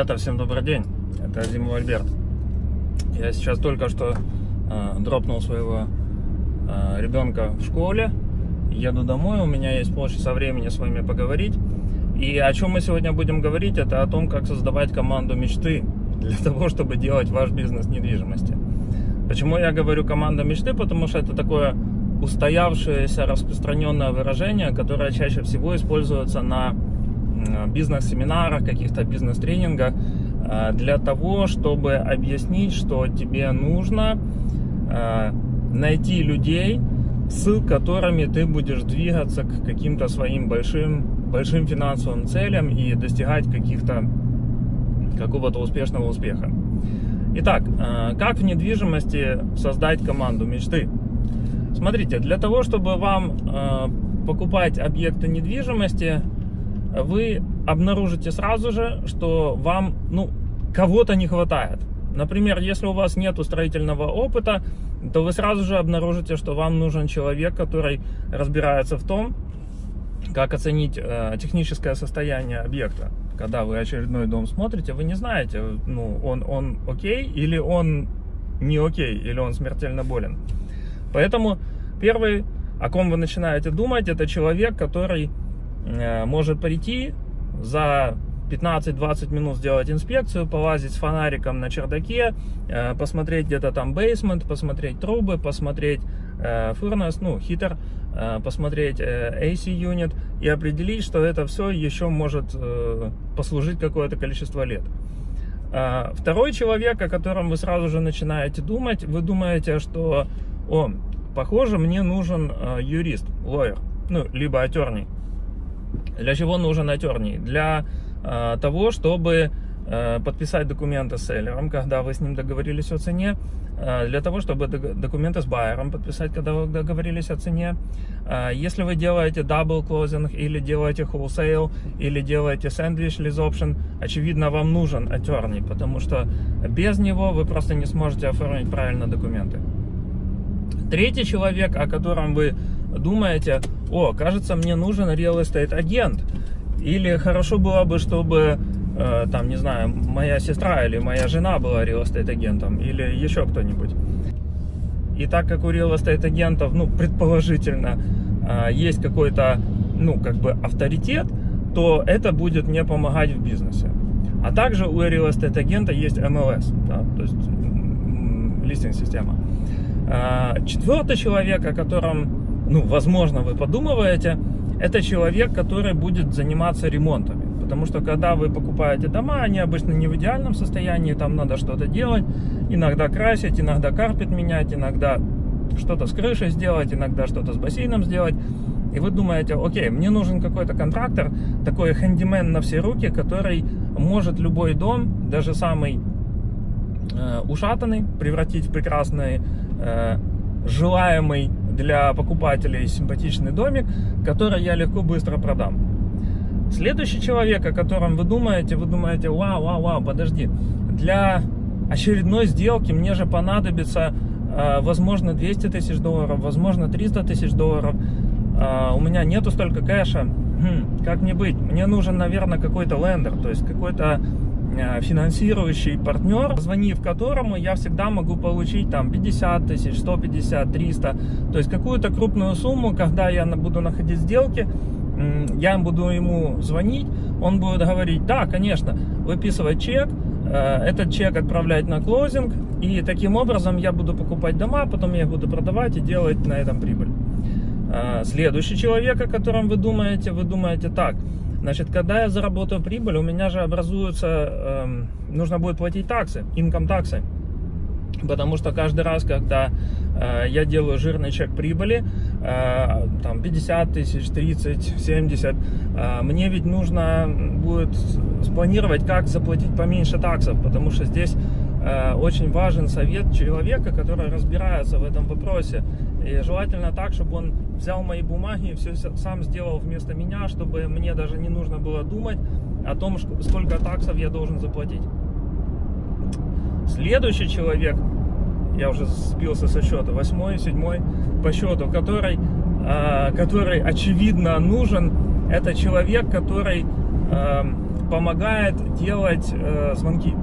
Ребята, всем добрый день. Это Зимов Альберт. Я сейчас только что э, дропнул своего э, ребенка в школе. Еду домой, у меня есть полчаса времени с вами поговорить. И о чем мы сегодня будем говорить, это о том, как создавать команду мечты для того, чтобы делать ваш бизнес недвижимости. Почему я говорю команда мечты? Потому что это такое устоявшееся распространенное выражение, которое чаще всего используется на бизнес-семинарах, каких-то бизнес-тренингах э, для того, чтобы объяснить, что тебе нужно э, найти людей, с которыми ты будешь двигаться к каким-то своим большим, большим финансовым целям и достигать каких-то какого-то успешного успеха. Итак, э, как в недвижимости создать команду мечты? Смотрите, для того, чтобы вам покупать объекты недвижимости, вы обнаружите сразу же, что вам, ну, кого-то не хватает. Например, если у вас нет строительного опыта, то вы сразу же обнаружите, что вам нужен человек, который разбирается в том, как оценить э, техническое состояние объекта. Когда вы очередной дом смотрите, вы не знаете, ну, он, он окей или он не окей, или он смертельно болен. Поэтому первый, о ком вы начинаете думать, это человек, который может прийти за 15-20 минут сделать инспекцию, полазить с фонариком на чердаке, э, посмотреть где-то там бейсмент, посмотреть трубы, посмотреть фурнес, э, ну, хитер, посмотреть AC юнит и определить, что это все еще может послужить какое-то количество лет. Второй человек, о котором вы сразу же начинаете думать, вы думаете, что, о, похоже, мне нужен юрист, лawyer, ну, либо attorney. Для чего нужен attorney? Для э, того, чтобы э, подписать документы с селлером, когда вы с ним договорились о цене, э, для того, чтобы документы с байером подписать, когда вы договорились о цене. Э, если вы делаете double closing или делаете wholesale или делаете sandwich lease option, очевидно, вам нужен attorney, потому что без него вы просто не сможете оформить правильно документы. Третий человек, о котором вы думаете, о, кажется, мне нужен real estate агент. Или хорошо было бы, чтобы, э, там, не знаю, моя сестра или моя жена была real estate агентом, или еще кто-нибудь. И так как у real estate агентов, ну, предположительно, э, есть какой-то, ну, как бы авторитет, то это будет мне помогать в бизнесе. А также у real estate агента есть MLS, да, то есть листинг система. Э, четвертый человек, о котором ну, возможно, вы подумываете, это человек, который будет заниматься ремонтами. Потому что когда вы покупаете дома, они обычно не в идеальном состоянии, там надо что-то делать, иногда красить, иногда карпет менять, иногда что-то с крышей сделать, иногда что-то с бассейном сделать. И вы думаете, окей, мне нужен какой-то контрактор, такой хендимен на все руки, который может любой дом, даже самый э, ушатанный, превратить в прекрасный, э, желаемый для покупателей симпатичный домик, который я легко быстро продам. Следующий человек, о котором вы думаете, вы думаете, вау, вау, вау, подожди, для очередной сделки мне же понадобится, э, возможно, 200 тысяч долларов, возможно, 300 тысяч долларов, э, у меня нету столько кэша, хм, как мне быть? Мне нужен, наверное, какой-то лендер, то есть какой-то финансирующий партнер, звонив которому я всегда могу получить там 50 тысяч, 150, 300, то есть какую-то крупную сумму, когда я буду находить сделки, я буду ему звонить, он будет говорить, да, конечно, выписывать чек, э, этот чек отправлять на клозинг, и таким образом я буду покупать дома, потом я их буду продавать и делать на этом прибыль. Э, следующий человек, о котором вы думаете, вы думаете так, Значит, когда я заработаю прибыль, у меня же образуются, э, нужно будет платить таксы, инком таксы. Потому что каждый раз, когда э, я делаю жирный чек прибыли, э, там 50 тысяч, 30, 70, э, мне ведь нужно будет спланировать, как заплатить поменьше таксов, потому что здесь э, очень важен совет человека, который разбирается в этом вопросе. И желательно так, чтобы он взял мои бумаги и все сам сделал вместо меня, чтобы мне даже не нужно было думать о том, сколько таксов я должен заплатить. Следующий человек, я уже сбился со счета, восьмой, седьмой по счету, который, э, который очевидно нужен, это человек, который э, помогает делать э, звонки.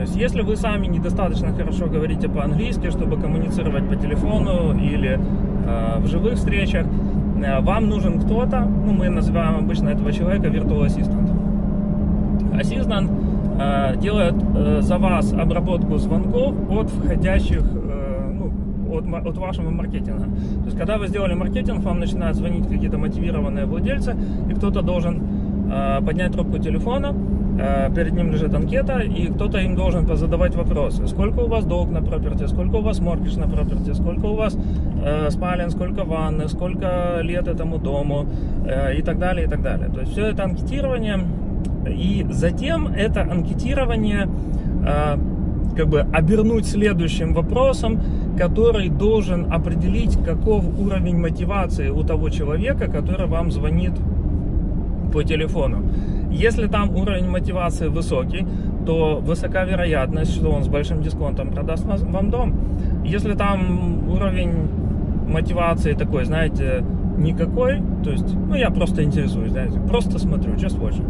То есть, если вы сами недостаточно хорошо говорите по-английски, чтобы коммуницировать по телефону или э, в живых встречах, э, вам нужен кто-то, ну, мы называем обычно этого человека virtual assistant. Ассистент э, делает э, за вас обработку звонков от входящих от, от вашего маркетинга. То есть, когда вы сделали маркетинг, вам начинают звонить какие-то мотивированные владельцы, и кто-то должен э, поднять трубку телефона, э, перед ним лежит анкета, и кто-то им должен позадавать вопросы. Сколько у вас долг на проперте, сколько у вас моргидж на проперте, сколько у вас э, спален, сколько ванны, сколько лет этому дому, э, и так далее, и так далее. То есть, все это анкетирование, и затем это анкетирование э, как бы обернуть следующим вопросом, который должен определить, каков уровень мотивации у того человека, который вам звонит по телефону. Если там уровень мотивации высокий, то высока вероятность, что он с большим дисконтом продаст вам дом. Если там уровень мотивации такой, знаете, никакой, то есть, ну, я просто интересуюсь, знаете, просто смотрю, just watching,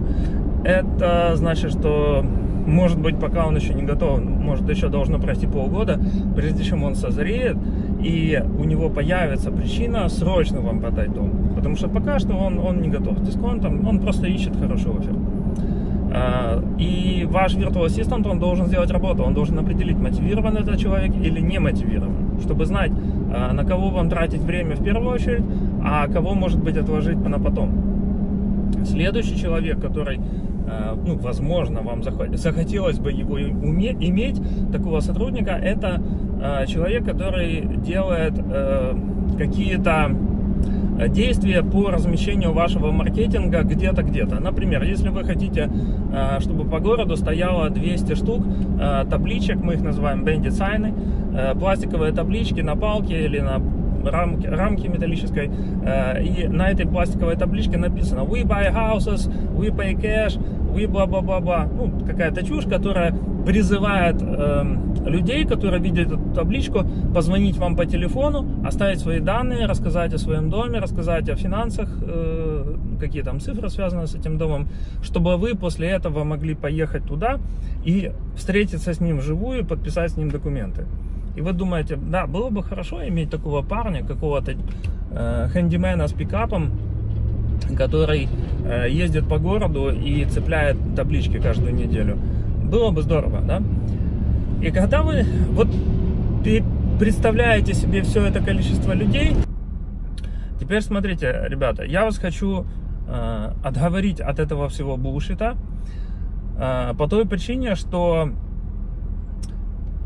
это значит, что может быть, пока он еще не готов, может, еще должно пройти полгода, прежде чем он созреет, и у него появится причина срочно вам продать дом. Потому что пока что он, он не готов с дисконтом, он просто ищет хороший офер. А, и ваш virtual ассистент, он должен сделать работу, он должен определить, мотивирован этот человек или не мотивирован, чтобы знать, а, на кого вам тратить время в первую очередь, а кого, может быть, отложить на потом. Следующий человек, который Э, ну, возможно, вам захотелось бы его уметь, иметь, такого сотрудника, это человек, который делает э, какие-то действия по размещению вашего маркетинга где-то, где-то. Например, если вы хотите, чтобы по городу стояло 200 штук табличек, мы их называем бендицайны, пластиковые таблички на палке или на рамки, рамки металлической, и на этой пластиковой табличке написано «We buy houses, we pay cash, вы бла-бла-бла-бла. Ну, какая-то чушь, которая призывает э, людей, которые видят эту табличку, позвонить вам по телефону, оставить свои данные, рассказать о своем доме, рассказать о финансах, э, какие там цифры связаны с этим домом, чтобы вы после этого могли поехать туда и встретиться с ним вживую, подписать с ним документы. И вы думаете, да, было бы хорошо иметь такого парня, какого-то э, хэндимена с пикапом, который э, ездит по городу и цепляет таблички каждую неделю. Было бы здорово, да? И когда вы вот представляете себе все это количество людей, теперь смотрите, ребята, я вас хочу э, отговорить от этого всего булшита э, по той причине, что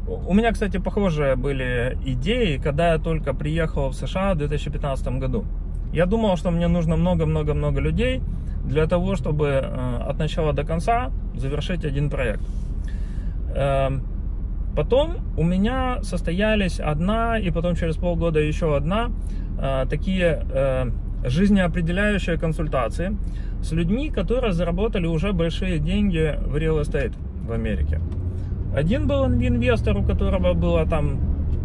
у меня, кстати, похожие были идеи, когда я только приехал в США в 2015 году. Я думал, что мне нужно много-много-много людей для того, чтобы э, от начала до конца завершить один проект. Эм, потом у меня состоялись одна и потом через полгода еще одна э, такие э, жизнеопределяющие консультации с людьми, которые заработали уже большие деньги в real estate в Америке. Один был инвестор, у которого было там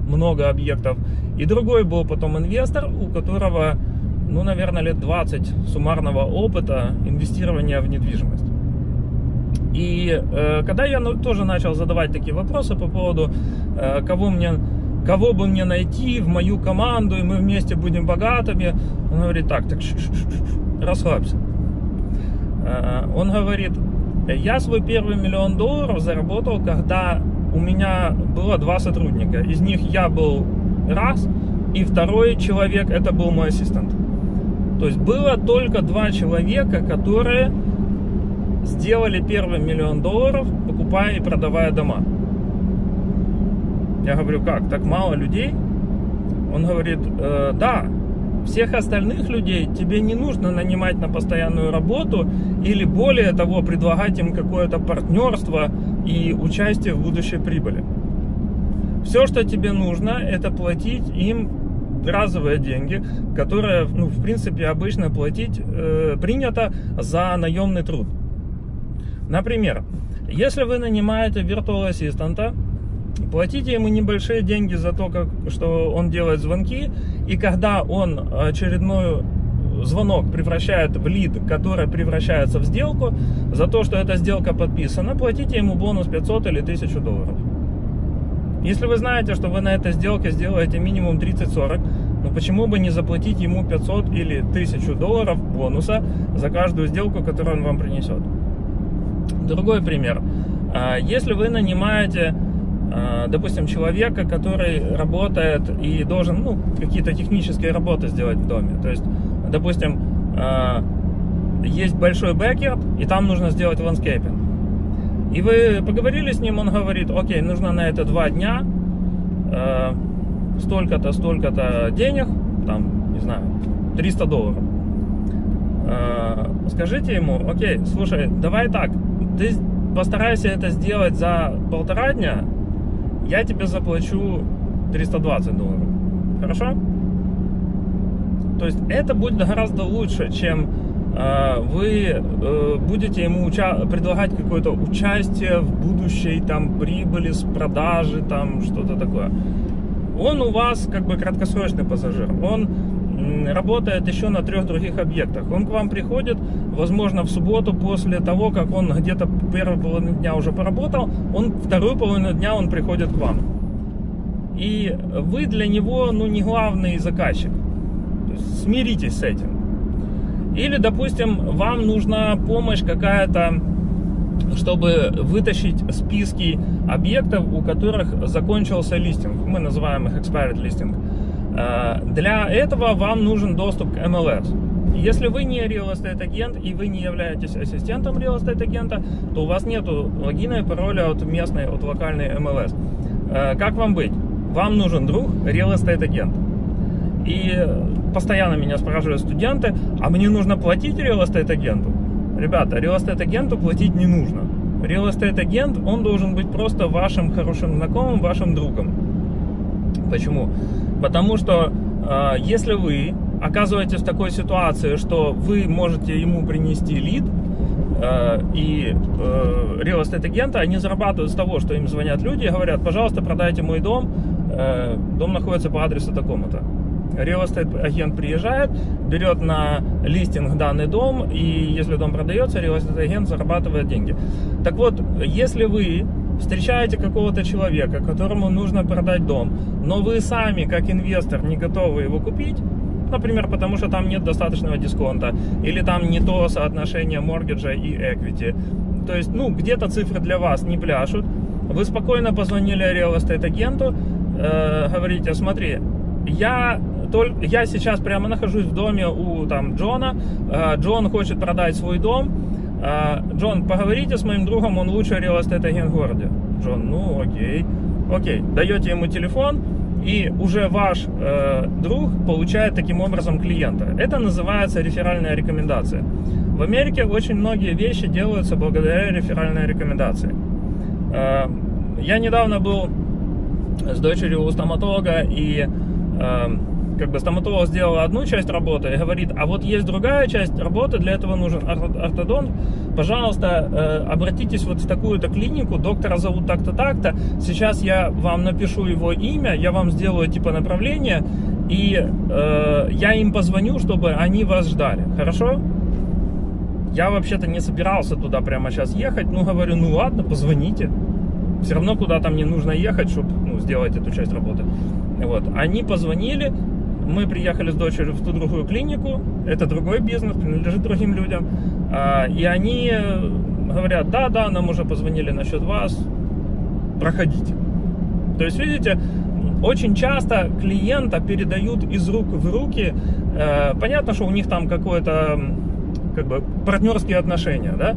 много объектов, и другой был потом инвестор, у которого ну, наверное, лет 20 суммарного опыта инвестирования в недвижимость. И э, когда я ну, тоже начал задавать такие вопросы по поводу, э, кого мне кого бы мне найти в мою команду, и мы вместе будем богатыми, он говорит, так, так, ш -ш -ш расслабься. Э, он говорит, я свой первый миллион долларов заработал, когда у меня было два сотрудника. Из них я был раз, и второй человек, это был мой ассистент. То есть было только два человека, которые сделали первый миллион долларов, покупая и продавая дома. Я говорю, как, так мало людей? Он говорит, э, да, всех остальных людей тебе не нужно нанимать на постоянную работу или более того предлагать им какое-то партнерство и участие в будущей прибыли. Все, что тебе нужно, это платить им разовые деньги, которые, ну, в принципе, обычно платить э, принято за наемный труд. Например, если вы нанимаете виртуал ассистента, платите ему небольшие деньги за то, как, что он делает звонки, и когда он очередную звонок превращает в лид, который превращается в сделку, за то, что эта сделка подписана, платите ему бонус 500 или 1000 долларов. Если вы знаете, что вы на этой сделке сделаете минимум 30-40, ну почему бы не заплатить ему 500 или 1000 долларов бонуса за каждую сделку, которую он вам принесет? Другой пример. А, если вы нанимаете, а, допустим, человека, который работает и должен ну, какие-то технические работы сделать в доме, то есть, допустим, а, есть большой backyard, и там нужно сделать landscaping. И вы поговорили с ним, он говорит, окей, нужно на это два дня, э, столько-то, столько-то денег, там, не знаю, 300 долларов. Э, скажите ему, окей, слушай, давай так, ты постарайся это сделать за полтора дня, я тебе заплачу 320 долларов. Хорошо? То есть это будет гораздо лучше, чем вы э, будете ему предлагать какое-то участие в будущей там прибыли с продажи, там что-то такое. Он у вас как бы краткосрочный пассажир. Он работает еще на трех других объектах. Он к вам приходит, возможно, в субботу после того, как он где-то первую половину дня уже поработал, он вторую половину дня он приходит к вам. И вы для него, ну, не главный заказчик. То есть смиритесь с этим. Или, допустим, вам нужна помощь какая-то, чтобы вытащить списки объектов, у которых закончился листинг. Мы называем их expired listing. Э, для этого вам нужен доступ к MLS. Если вы не real estate агент и вы не являетесь ассистентом real estate агента, то у вас нет логина и пароля от местной, от локальной MLS. Э, как вам быть? Вам нужен друг real estate агент. И постоянно меня спрашивают студенты, а мне нужно платить real estate агенту? Ребята, real estate агенту платить не нужно. Real estate агент, он должен быть просто вашим хорошим знакомым, вашим другом. Почему? Потому что э, если вы оказываетесь в такой ситуации, что вы можете ему принести лид, э, и э, real estate агенты, они зарабатывают с того, что им звонят люди и говорят, пожалуйста, продайте мой дом, дом находится по адресу такому-то. Real агент приезжает, берет на листинг данный дом, и если дом продается, Real агент зарабатывает деньги. Так вот, если вы встречаете какого-то человека, которому нужно продать дом, но вы сами, как инвестор, не готовы его купить, например, потому что там нет достаточного дисконта, или там не то соотношение моргиджа и equity, то есть, ну, где-то цифры для вас не пляшут, вы спокойно позвонили real estate агенту, э, говорите, смотри, я только, я сейчас прямо нахожусь в доме у там Джона. Э, Джон хочет продать свой дом. Э, Джон, поговорите с моим другом, он лучший реал эстет агент в городе. Джон, ну окей. Окей, даете ему телефон, и уже ваш э, друг получает таким образом клиента. Это называется реферальная рекомендация. В Америке очень многие вещи делаются благодаря реферальной рекомендации. Э, я недавно был с дочерью у стоматолога, и э, как бы стоматолог сделал одну часть работы и говорит, а вот есть другая часть работы, для этого нужен ортодонт, пожалуйста, э, обратитесь вот в такую-то клинику, доктора зовут так-то, так-то, сейчас я вам напишу его имя, я вам сделаю типа направление, и э, я им позвоню, чтобы они вас ждали, хорошо? Я вообще-то не собирался туда прямо сейчас ехать, ну говорю, ну ладно, позвоните. Все равно куда-то мне нужно ехать, чтобы ну, сделать эту часть работы. Вот. Они позвонили, мы приехали с дочерью в ту другую клинику, это другой бизнес, принадлежит другим людям, а, и они говорят, да, да, нам уже позвонили насчет вас, проходите. То есть, видите, очень часто клиента передают из рук в руки. Э, понятно, что у них там какое-то как бы партнерские отношения, да,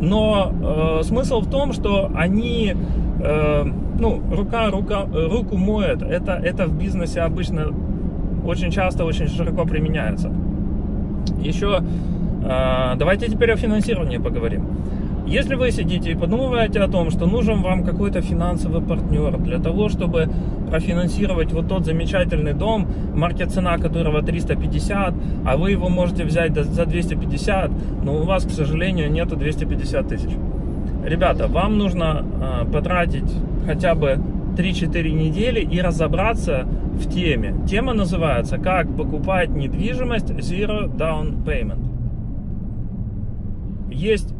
но э, смысл в том, что они э, ну, рука, рука, руку моет. Это, это в бизнесе обычно очень часто, очень широко применяется. Еще а, давайте теперь о финансировании поговорим. Если вы сидите и подумываете о том, что нужен вам какой-то финансовый партнер для того, чтобы профинансировать вот тот замечательный дом, маркет цена которого 350, а вы его можете взять за 250, но у вас, к сожалению, нету 250 тысяч. Ребята, вам нужно э, потратить хотя бы 3-4 недели и разобраться в теме. Тема называется «Как покупать недвижимость Zero Down Payment». Есть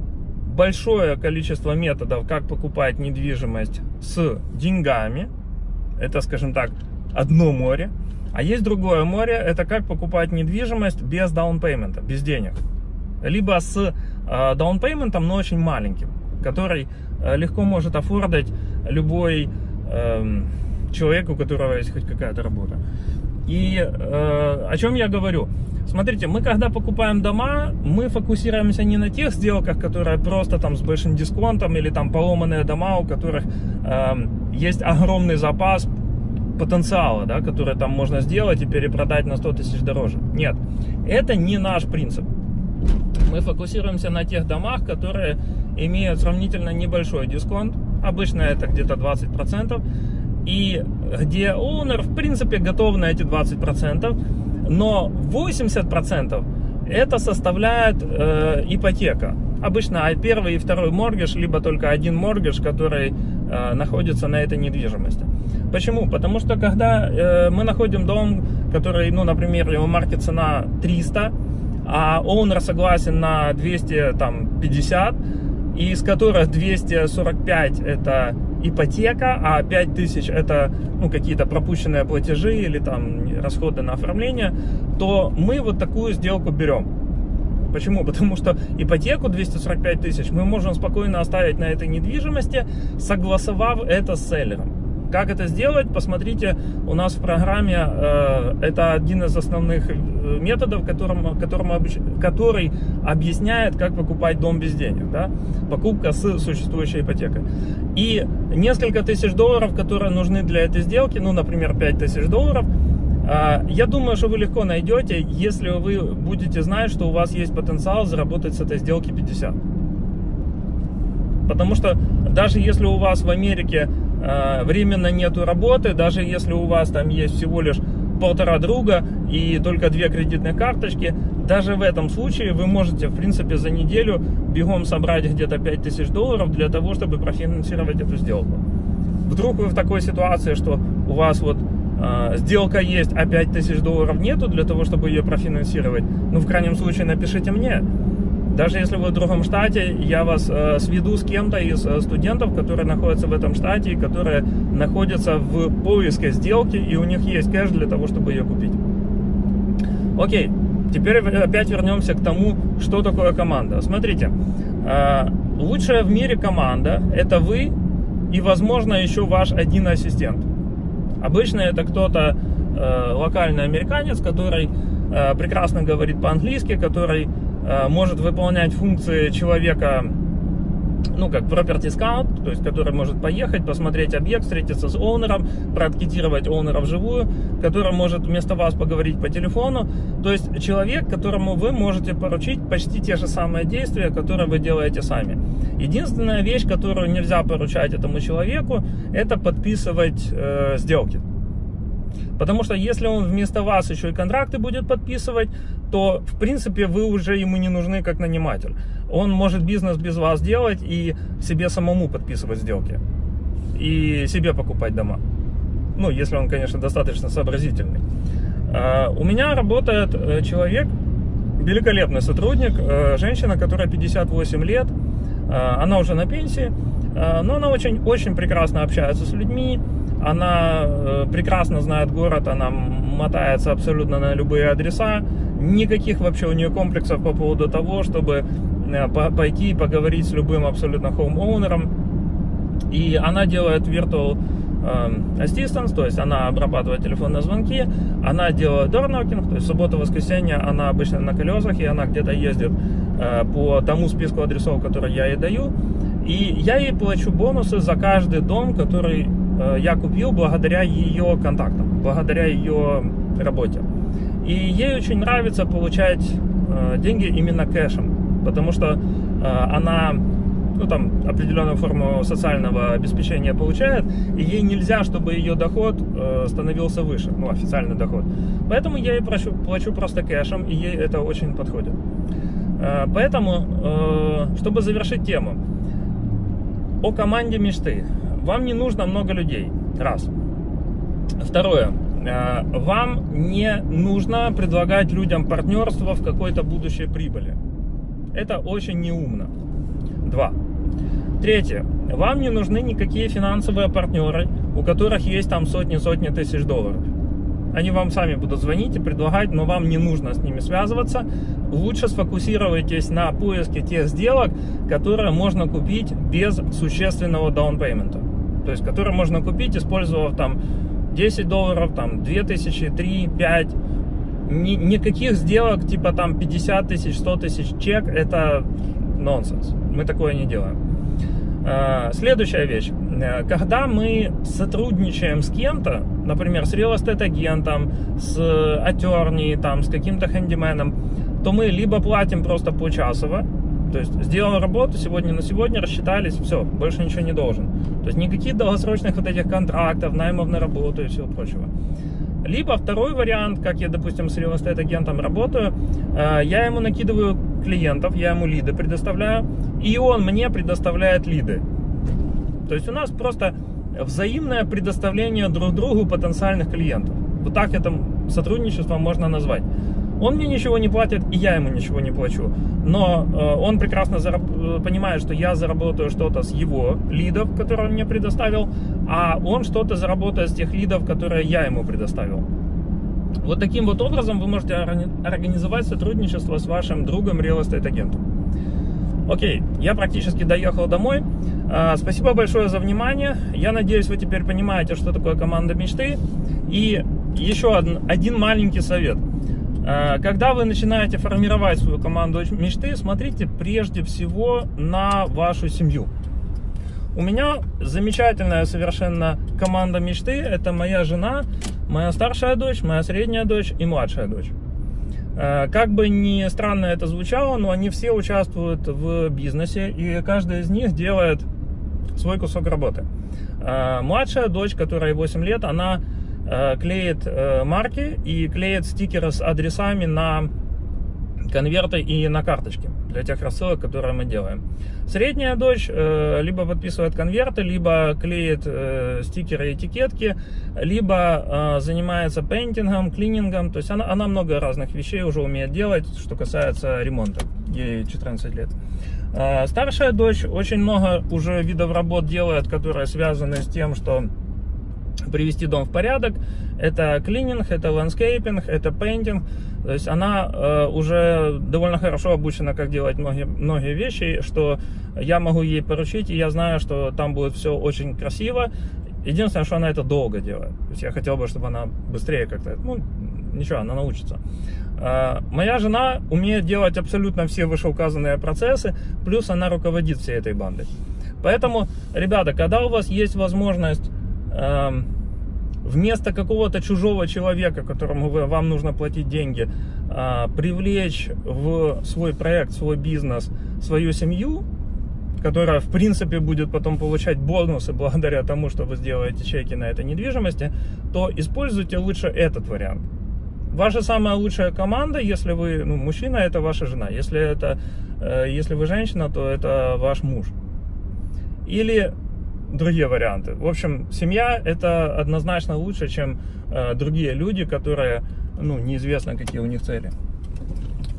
большое количество методов, как покупать недвижимость с деньгами. Это, скажем так, одно море. А есть другое море, это как покупать недвижимость без даунпеймента, без денег. Либо с э, даунпейментом, но очень маленьким, который э, легко может офордать любой э, человек, у которого есть хоть какая-то работа. И э, о чем я говорю? Смотрите, мы когда покупаем дома, мы фокусируемся не на тех сделках, которые просто там с большим дисконтом или там поломанные дома, у которых э, есть огромный запас потенциала, да, который там можно сделать и перепродать на 100 тысяч дороже. Нет, это не наш принцип. Мы фокусируемся на тех домах, которые имеют сравнительно небольшой дисконт, обычно это где-то 20%, и где оунер в принципе готов на эти 20%, но 80% это составляет э, ипотека. Обычно первый и второй моргиш, либо только один моргиш, который э, находится на этой недвижимости. Почему? Потому что когда э, мы находим дом, который, ну, например, его маркет цена 300, а оунер согласен на 250, из которых 245 это ипотека, а 5000 это ну, какие-то пропущенные платежи или там расходы на оформление, то мы вот такую сделку берем. Почему? Потому что ипотеку 245 тысяч мы можем спокойно оставить на этой недвижимости, согласовав это с селлером. Как это сделать? Посмотрите, у нас в программе э, это один из основных э, методов, которым, которым, который объясняет, как покупать дом без денег. Да? Покупка с существующей ипотекой. И несколько тысяч долларов, которые нужны для этой сделки, ну, например, 5 тысяч долларов, э, я думаю, что вы легко найдете, если вы будете знать, что у вас есть потенциал заработать с этой сделки 50. Потому что даже если у вас в Америке временно нету работы, даже если у вас там есть всего лишь полтора друга и только две кредитные карточки, даже в этом случае вы можете, в принципе, за неделю бегом собрать где-то 5000 долларов для того, чтобы профинансировать эту сделку. Вдруг вы в такой ситуации, что у вас вот э, сделка есть, а 5000 долларов нету для того, чтобы ее профинансировать, ну, в крайнем случае, напишите мне. Даже если вы в другом штате, я вас э, сведу с кем-то из э, студентов, которые находятся в этом штате и которые находятся в поиске сделки, и у них есть кэш для того, чтобы ее купить. Окей, теперь опять вернемся к тому, что такое команда. Смотрите, э, лучшая в мире команда – это вы и, возможно, еще ваш один ассистент. Обычно это кто-то э, локальный американец, который э, прекрасно говорит по-английски, который может выполнять функции человека, ну, как property scout, то есть, который может поехать, посмотреть объект, встретиться с оунером, проанкетировать оунера вживую, который может вместо вас поговорить по телефону. То есть, человек, которому вы можете поручить почти те же самые действия, которые вы делаете сами. Единственная вещь, которую нельзя поручать этому человеку, это подписывать э, сделки. Потому что если он вместо вас еще и контракты будет подписывать, то в принципе вы уже ему не нужны как наниматель. Он может бизнес без вас делать и себе самому подписывать сделки. И себе покупать дома. Ну, если он, конечно, достаточно сообразительный. А, у меня работает э, человек, великолепный сотрудник, э, женщина, которая 58 лет, а, она уже на пенсии, но она очень-очень прекрасно общается с людьми, она э, прекрасно знает город, она мотается абсолютно на любые адреса. Никаких вообще у нее комплексов по поводу того, чтобы э, пойти и поговорить с любым абсолютно хоум-оунером. И она делает virtual э, assistance, то есть она обрабатывает телефонные звонки, она делает дорнокинг, то есть суббота-воскресенье она обычно на колесах, и она где-то ездит по тому списку адресов, которые я ей даю, и я ей плачу бонусы за каждый дом, который я купил благодаря ее контактам, благодаря ее работе. И ей очень нравится получать деньги именно кэшем, потому что она ну, там, определенную форму социального обеспечения получает, и ей нельзя, чтобы ее доход становился выше, ну, официальный доход. Поэтому я ей плачу, плачу просто кэшем, и ей это очень подходит. Поэтому, чтобы завершить тему, о команде мечты. Вам не нужно много людей. Раз. Второе. Э, вам не нужно предлагать людям партнерство в какой-то будущей прибыли. Это очень неумно. Два. Третье. Вам не нужны никакие финансовые партнеры, у которых есть там сотни-сотни тысяч долларов. Они вам сами будут звонить и предлагать, но вам не нужно с ними связываться. Лучше сфокусируйтесь на поиске тех сделок, которые можно купить без существенного даунпеймента. То есть, которые можно купить, использовав там 10 долларов, там 2000, 3, 5. Ни, никаких сделок типа там 50 тысяч, 100 тысяч чек, это нонсенс. Мы такое не делаем. А, следующая вещь. Э, когда мы сотрудничаем с кем-то, например, с real estate агентом, с attorney, там, с каким-то хэндименом, то мы либо платим просто почасово, то есть сделал работу сегодня на сегодня, рассчитались, все, больше ничего не должен. То есть никаких долгосрочных вот этих контрактов, наймов на работу и всего прочего. Либо второй вариант, как я, допустим, с real estate агентом работаю, э, я ему накидываю клиентов, я ему лиды предоставляю, и он мне предоставляет лиды. То есть у нас просто взаимное предоставление друг другу потенциальных клиентов. Вот так это сотрудничество можно назвать. Он мне ничего не платит, и я ему ничего не плачу. Но э, он прекрасно зараб- э, понимает, что я заработаю что-то с его лидов, которые он мне предоставил, а он что-то заработает с тех лидов, которые я ему предоставил. Вот таким вот образом вы можете организовать сотрудничество с вашим другом real estate агентом. Окей, я практически доехал домой. А, спасибо большое за внимание. Я надеюсь, вы теперь понимаете, что такое команда мечты. И еще один, один маленький совет. А, когда вы начинаете формировать свою команду мечты, смотрите прежде всего на вашу семью. У меня замечательная совершенно команда мечты. Это моя жена, моя старшая дочь, моя средняя дочь и младшая дочь. Э, как бы ни странно это звучало, но они все участвуют в бизнесе, и каждый из них делает свой кусок работы. Э, младшая дочь, которой 8 лет, она э, клеит марки и клеит стикеры с адресами на конверты и на карточки для тех рассылок, которые мы делаем. Средняя дочь э, либо подписывает конверты, либо клеит э, стикеры и этикетки, либо э, занимается painting ом, клинингом. То есть она, она много разных вещей уже умеет делать, что касается ремонта. Ей 14 лет. Э, старшая дочь очень много уже видов работ делает, которые связаны с тем, что привести дом в порядок. Это клининг, это landscaping, это painting. То есть она э, уже довольно хорошо обучена, как делать многие, многие вещи, что я могу ей поручить, и я знаю, что там будет все очень красиво. Единственное, что она это долго делает. То есть я хотел бы, чтобы она быстрее как-то... Ну, ничего, она научится. Э, моя жена умеет делать абсолютно все вышеуказанные процессы, плюс она руководит всей этой бандой. Поэтому, ребята, когда у вас есть возможность вместо какого-то чужого человека, которому вы, вам нужно платить деньги, э, привлечь в свой проект, свой бизнес, свою семью, которая, в принципе, будет потом получать бонусы благодаря тому, что вы сделаете чеки на этой недвижимости, то используйте лучше этот вариант. Ваша самая лучшая команда, если вы ну, мужчина, это ваша жена. Если, это, э, если вы женщина, то это ваш муж. Или другие варианты. В общем, семья это однозначно лучше, чем э, другие люди, которые, ну, неизвестно, какие у них цели.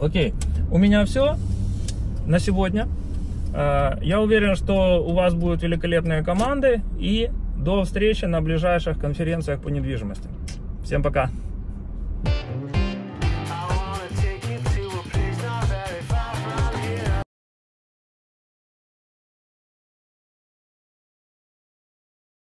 Окей, у меня все на сегодня. Э, я уверен, что у вас будут великолепные команды и до встречи на ближайших конференциях по недвижимости. Всем пока!